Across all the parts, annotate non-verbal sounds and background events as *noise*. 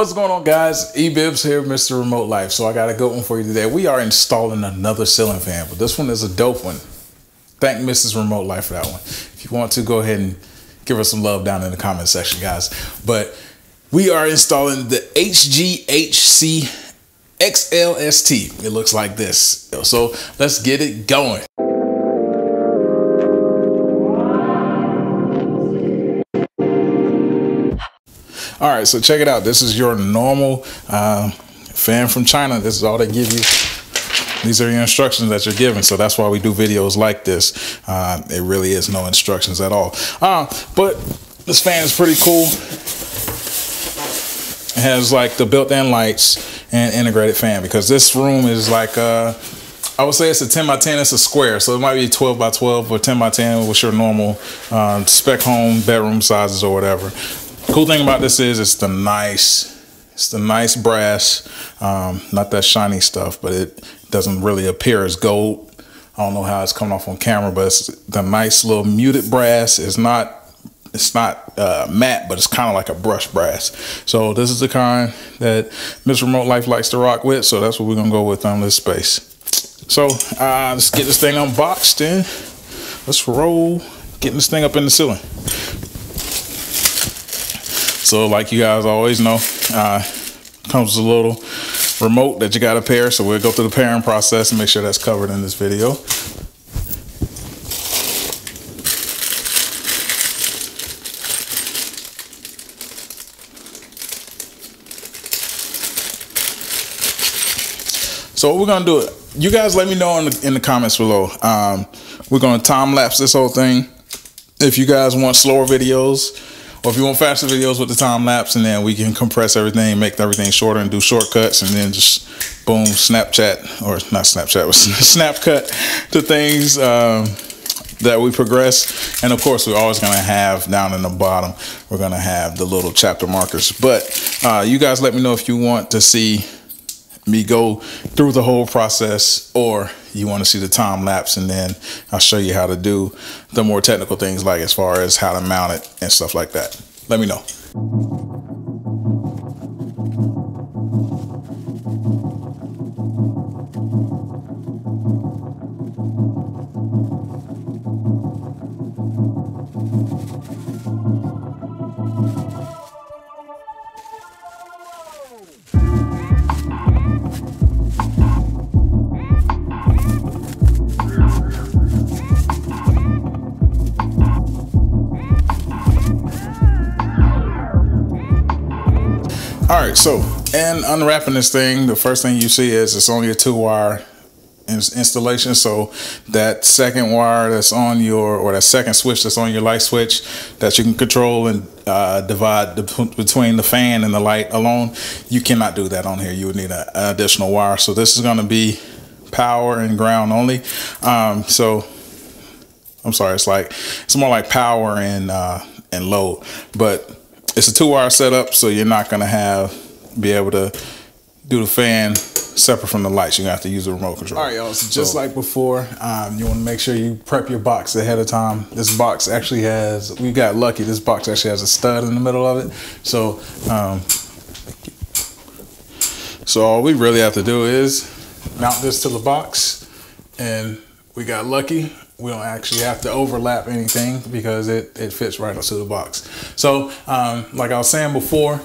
What's going on guys? E-Bibs here, Mr. Remote Life. So I got a good one for you today. We are installing another ceiling fan, but this one is a dope one. Thank Mrs. Remote Life for that one. If you want to, go ahead and give us some love down in the comment section, guys. But we are installing the HGHC XLST. It looks like this. So let's get it going. All right, so check it out. This is your normal uh, fan from China. This is all they give you. These are your instructions that you're given. So that's why we do videos like this. Uh, it really is no instructions at all. Uh, but this fan is pretty cool. It has like the built-in lights and integrated fan because this room is like uh, I would say it's a 10 by 10. It's a square, so it might be 12 by 12 or 10 by 10, which your normal uh, spec home bedroom sizes or whatever. Cool thing about this is it's the nice, it's the nice brass, um, not that shiny stuff, but it doesn't really appear as gold. I don't know how it's coming off on camera, but it's the nice little muted brass. It's not it's not uh, matte, but it's kind of like a brush brass. So this is the kind that Mr. Remote Life likes to rock with. So that's what we're gonna go with on this space. So uh, let's get this thing unboxed and let's roll getting this thing up in the ceiling. So like you guys always know, uh, comes with a little remote that you got to pair. So we'll go through the pairing process and make sure that's covered in this video. So what we're gonna do, you guys let me know in the, in the comments below. Um, we're gonna time lapse this whole thing. If you guys want slower videos, or if you want faster videos with the time lapse and then we can compress everything, make everything shorter and do shortcuts and then just boom, Snapchat or not Snapchat, *laughs* but snap cut to things um, that we progress. And of course, we're always going to have down in the bottom, we're going to have the little chapter markers. But uh, you guys let me know if you want to see me go through the whole process or you want to see the time lapse and then I'll show you how to do the more technical things like as far as how to mount it and stuff like that. Let me know. All right, so and unwrapping this thing, the first thing you see is it's only a two wire installation. So that second wire that's on your, or that second switch that's on your light switch that you can control and uh, divide the, between the fan and the light alone, you cannot do that on here. You would need an additional wire. So this is gonna be power and ground only. Um, so I'm sorry, it's like, it's more like power and, uh, and load, but it's a two wire setup, so you're not gonna have be able to do the fan separate from the lights. You're gonna have to use the remote control. All right, y'all. So just like before, um, you want to make sure you prep your box ahead of time. This box actually has. We got lucky. This box actually has a stud in the middle of it. So, um, so all we really have to do is mount this to the box, and we got lucky we don't actually have to overlap anything because it, it fits right into the box. So um, like I was saying before,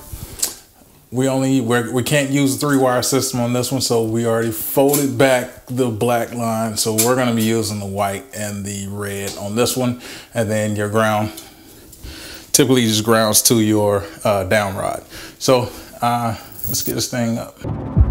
we only we're, we can't use a three wire system on this one so we already folded back the black line. So we're going to be using the white and the red on this one. And then your ground typically just grounds to your uh, down rod. So uh, let's get this thing up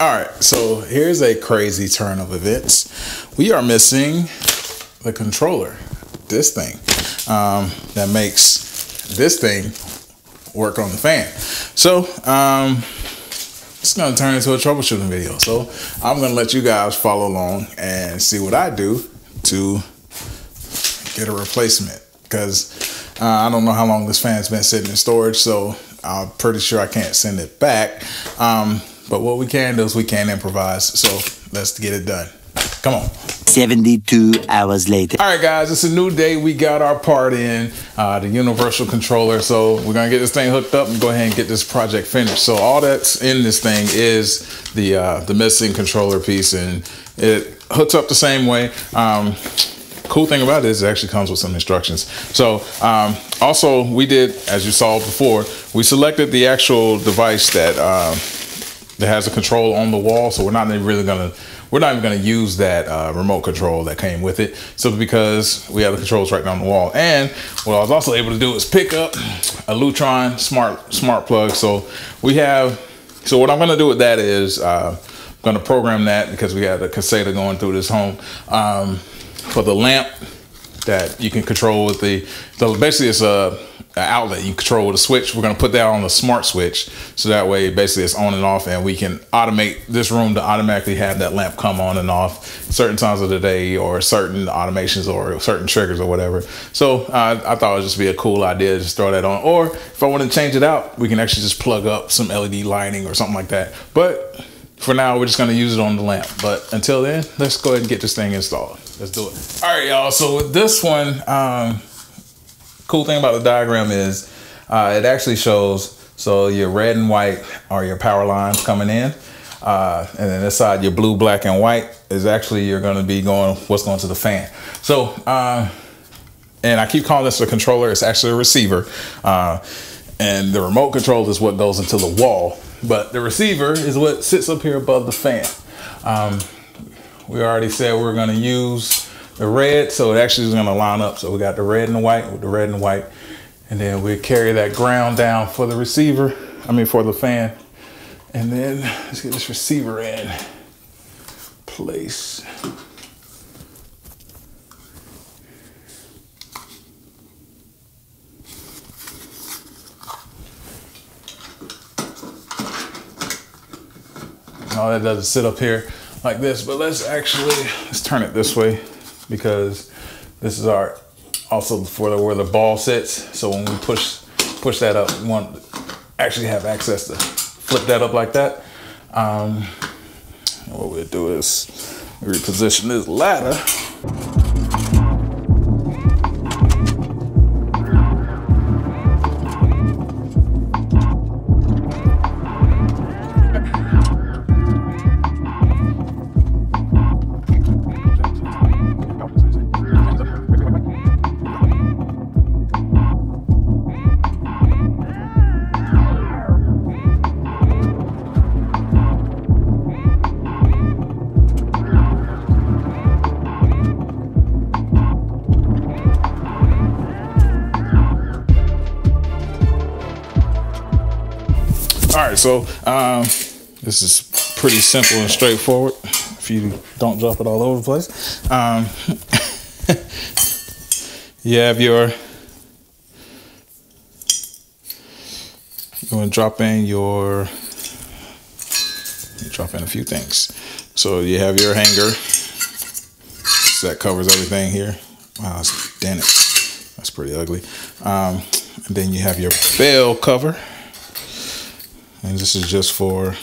right, so here's a crazy turn of events. We are missing the controller, this thing, um, that makes this thing work on the fan. So, um, it's gonna turn into a troubleshooting video. So I'm gonna let you guys follow along and see what I do to get a replacement because uh, I don't know how long this fan's been sitting in storage. So I'm pretty sure I can't send it back. Um, but what we can do is we can improvise. So let's get it done. Come on. 72 hours later. All right, guys, it's a new day. We got our part in, uh, the universal controller. So we're gonna get this thing hooked up and go ahead and get this project finished. So all that's in this thing is the uh, the missing controller piece, and it hooks up the same way. Um, cool thing about it is it actually comes with some instructions. So um, also we did, as you saw before, we selected the actual device that uh, that has a control on the wall. So we're not really gonna we're not even to use that uh, remote control that came with it simply because we have the controls right down the wall. And what I was also able to do is pick up a Lutron smart smart plug. So we have, so what I'm to do with that is uh, I'm to program that because we have a caseta going through this home um, for the lamp that you can control with the, the basically it's a outlet you control with a switch. We're gonna put that on the smart switch. So that way basically it's on and off and we can automate this room to automatically have that lamp come on and off certain times of the day or certain automations or certain triggers or whatever. So uh, I thought it would just be a cool idea to just throw that on. Or if I want to change it out, we can actually just plug up some LED lighting or something like that. But for now, we're just gonna use it on the lamp. But until then, let's go ahead and get this thing installed. Let's do it. All right, y'all. So with this one, um, cool thing about the diagram is uh, it actually shows so your red and white are your power lines coming in. Uh, and then this side, your blue, black, and white is actually you're to be going what's going to the fan. So, uh, and I keep calling this a controller. It's actually a receiver, uh, and the remote control is what goes into the wall. But the receiver is what sits up here above the fan. Um, we already said we're going to use the red, so it actually is gonna line up. So we got the red and the white with the red and white. And then we carry that ground down for the receiver, I mean for the fan. And then let's get this receiver in place. All that does is sit up here like this, but let's actually, let's turn it this way because this is our also for the, where the ball sits. So when we push push that up, we want to actually have access to flip that up like that. Um, what we'll do is reposition this ladder. So um, this is pretty simple and straightforward. If you don't drop it all over the place, um, *laughs* you have your. You want to drop in your. Drop in a few things. So you have your hanger. So that covers everything here. Wow, it's dented. That's pretty ugly. Um, and then you have your bell cover and this is just for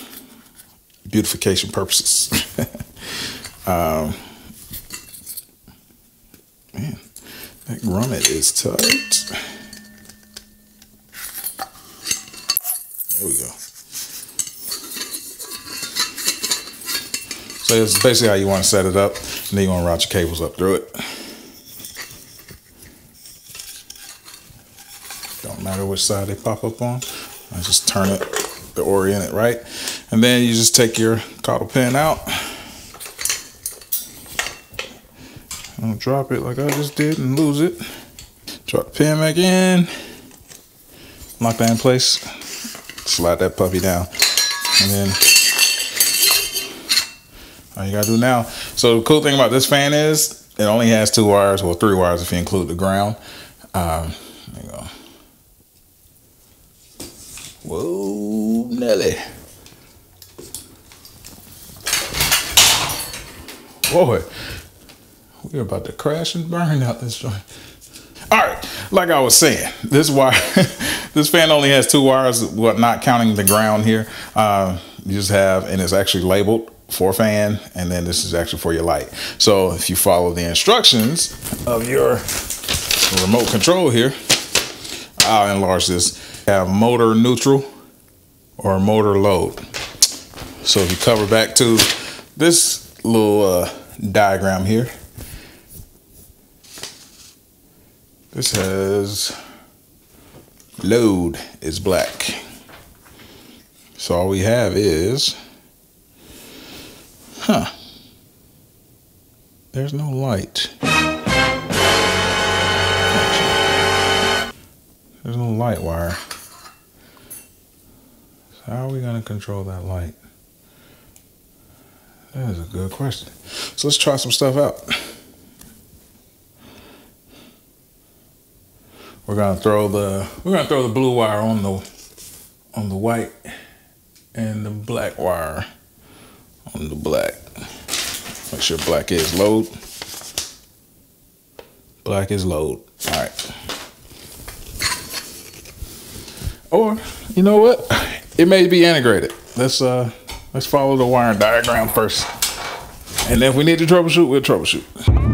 beautification purposes. *laughs* um, man, that grommet is tight. There we go. So is basically how you want to set it up, and then you want to route your cables up through it. Don't matter which side they pop up on. I just turn it to orient it right. And then you just take your cotter pin out. Don't drop it like I just did and lose it. Drop the pin back in. Lock that in place. Slide that puppy down. And then all you gotta do now. So the cool thing about this fan is it only has two wires, well three wires if you include the ground. Um, there you go. Whoa, Nelly. Boy, we're about to crash and burn out this joint. All right, like I was saying, this wire, *laughs* this fan only has two wires, what not counting the ground here. Uh, you just have, and it's actually labeled for fan, and then this is actually for your light. So if you follow the instructions of your remote control here, I'll enlarge this. Have motor neutral or motor load. So if you cover back to this little uh, diagram here, This has load is black. So all we have is, huh, there's no light. There's no light wire. How are we gonna control that light? That is a good question. So let's try some stuff out. We're gonna throw the we're gonna throw the blue wire on the on the white and the black wire on the black. Make sure black is load. Black is load. All right. Or you know what? It may be integrated. Let's uh let's follow the wiring diagram first. And if we need to troubleshoot, we'll troubleshoot.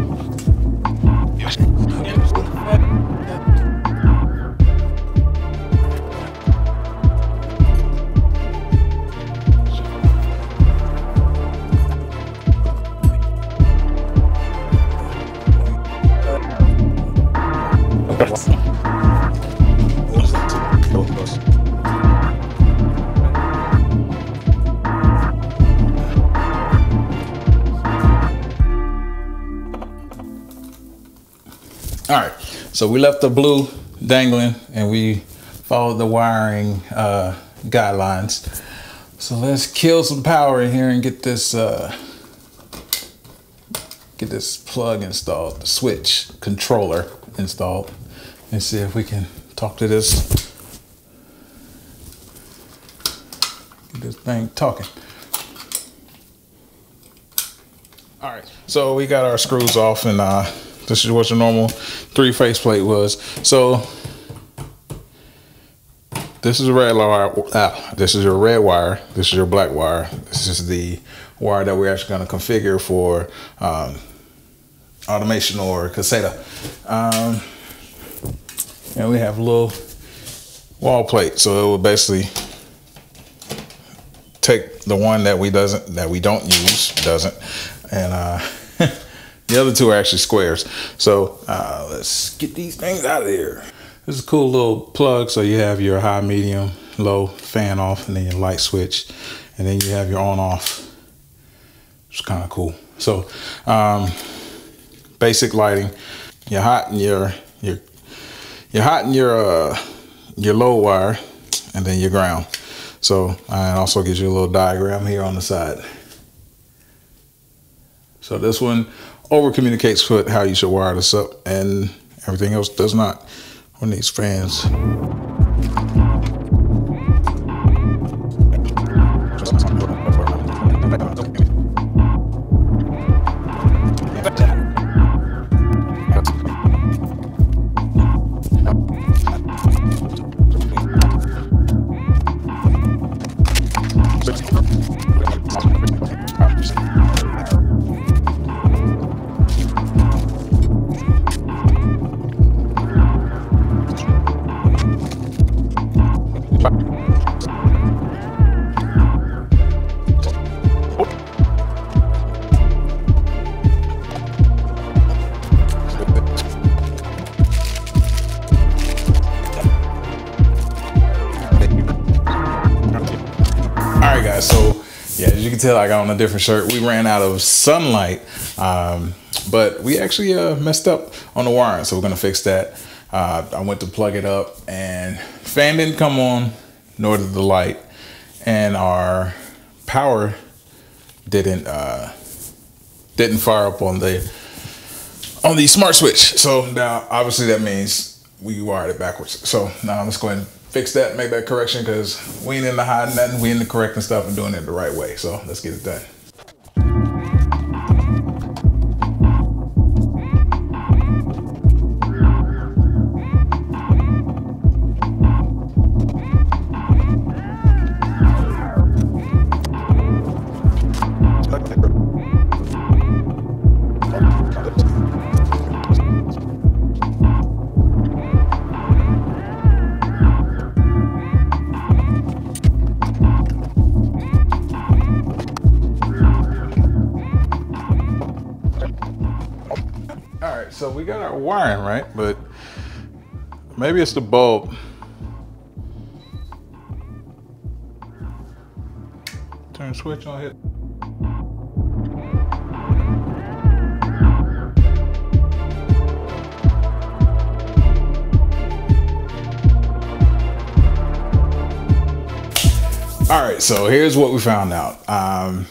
So we left the blue dangling and we followed the wiring uh, guidelines. So let's kill some power in here and get this uh, get this plug installed, the switch controller installed, and see if we can talk to this get this thing talking. All right, so we got our screws off and uh, this is what your normal three faceplate was. So this is a red wire. Ah, this is your red wire. This is your black wire. This is the wire that we're actually going to configure for um, automation or caseta. Um, and we have a little wall plate. So it will basically take the one that we doesn't that we don't use doesn't and uh The other two are actually squares. So uh, let's get these things out of here. This is a cool little plug. So you have your high, medium, low fan off, and then your light switch, and then you have your on off. It's kind of cool. So um, basic lighting. Your hot and your your your hot and your uh, your low wire, and then your ground. So I also gives you a little diagram here on the side. So this one over communicates with how you should wire this up, and everything else does not on these fans. Tell, I got on a different shirt. We ran out of sunlight, um, but we actually uh, messed up on the wiring, so we're gonna fix that. Uh, I went to plug it up, and fan didn't come on, nor did the light, and our power didn't uh, didn't fire up on the on the smart switch. So now obviously that means we wired it backwards. So now let's go ahead and fix that, make that correction because we ain't in the hiding nothing. We in the correcting stuff and doing it the right way. So let's get it done. We got our wiring right, but maybe it's the bulb. Turn switch on hit. All right, so here's what we found out. Um,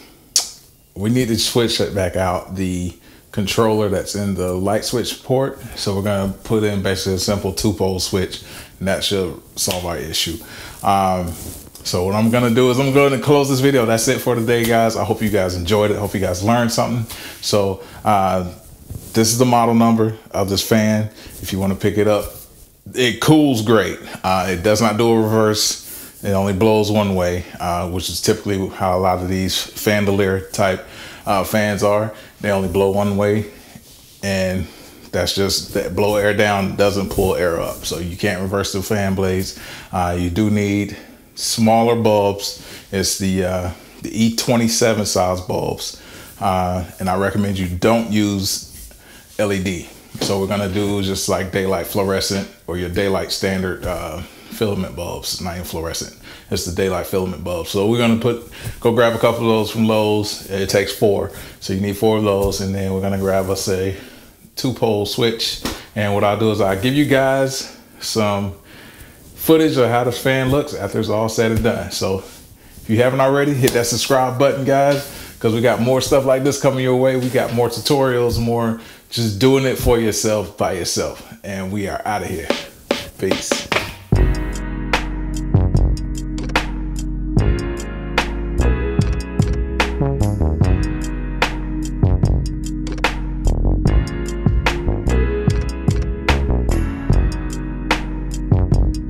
we need to switch it back out. The controller that's in the light switch port. So we're gonna put in basically a simple two pole switch and that should solve our issue. Um, so what I'm gonna do is I'm going to close this video. That's it for today, guys. I hope you guys enjoyed it. Hope you guys learned something. So uh, this is the model number of this fan. If you wanna pick it up, it cools great. Uh, it does not do a reverse. It only blows one way, uh, which is typically how a lot of these Fandelier type uh, fans are. They only blow one way, and that's just that blow air down doesn't pull air up. So you can't reverse the fan blades. Uh, you do need smaller bulbs. It's the uh, the E27 size bulbs, uh, and I recommend you don't use LED. So we're gonna do just like daylight fluorescent or your daylight standard uh, filament bulbs, not even fluorescent. It's the daylight filament bulb. So we're gonna put, go grab a couple of those from Lowe's. It takes four. So you need four of those. And then we're gonna grab us a two pole switch. And what I'll do is I'll give you guys some footage of how this fan looks after it's all said and done. So if you haven't already, hit that subscribe button, guys, because we got more stuff like this coming your way. We got more tutorials, more just doing it for yourself by yourself. And we are out of here. Peace.